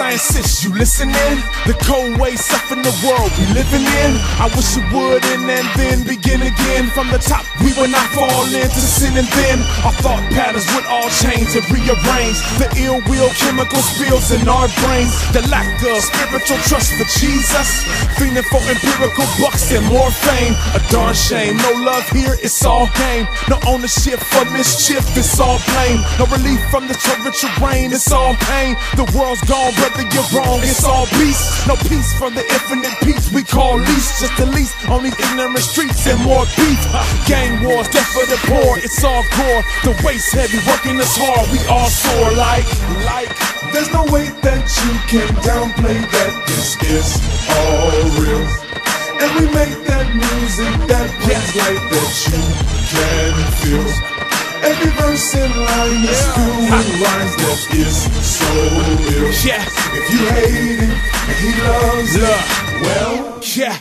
I insist you listening. The cold way stuff in the world we living in. I wish you would and then begin again from the top. We would not fall into sin and then our thought patterns would all change and rearrange. The ill will chemical spills in our brains. The lack of spiritual trust for Jesus. Feeling for empirical bucks and more fame. A darn shame. No love here, it's all game. No ownership for mischief, it's all blame. No relief from the torrential rain, it's all pain. The world's gone, whether you're wrong, it's all peace. No peace from the infinite peace we call least. Just the least on these ignorant streets and more beef. Gang wars, death for the poor, it's all core. The weight's heavy, working us hard, we all sore like, like. There's no way that you can downplay that this is all real. And we make that music that brings light that you can feel. Every verse in line is filled with rhymes that is so. Yeah. If you hate him and he loves Look. it, well, Yeah,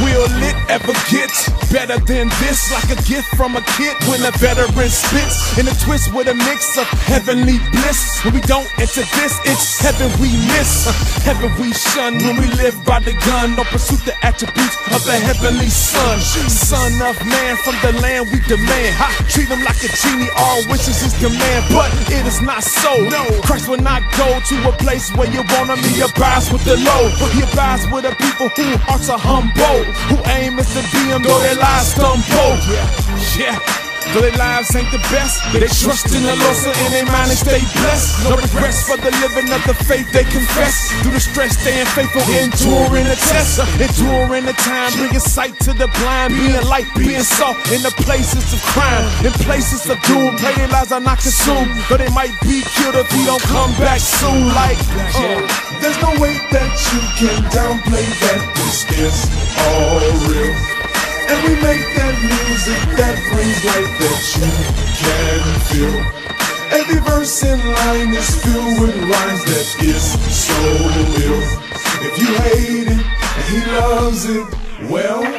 We'll it ever get better than this? Like a gift from a kid when a veteran spits in a twist with a mix of heavenly bliss. When we don't enter this, it's heaven we miss. Heaven we shun when we live by the gun. Don't pursue the attributes of the heavenly son. Son of man from the land we demand. Ha, treat him like a genie, all wishes his command. But it is not so. No, Christ will not go to a place where you want him. He abides with the low. He abides with the people who are are humble. Who aim to be him, though their lives stumble. Yeah, yeah. Though their lives ain't the best, they trust in the Lord, so in their mind they stay blessed. No regrets for the living of the faith they confess. Through the stress, staying faithful, enduring the test, enduring the time, bringing sight to the blind, being light, being salt in the places of crime, in places of doom. Pray their lives are not consumed, but they might be killed if we don't come back soon. Like, uh, there's no way that you can downplay that this is all real. And we make that music that brings light that you can feel. Every verse in line is filled with rhymes that is so ill. If you hate it and he loves it, well.